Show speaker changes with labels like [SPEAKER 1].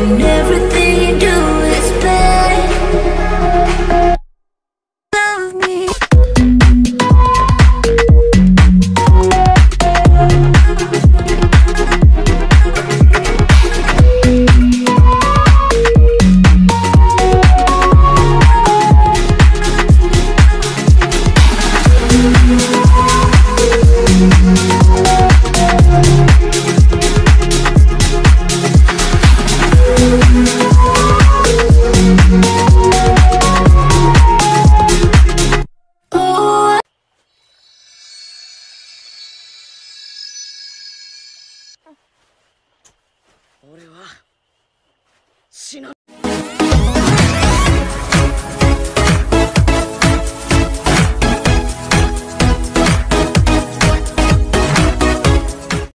[SPEAKER 1] and everything
[SPEAKER 2] 俺は死な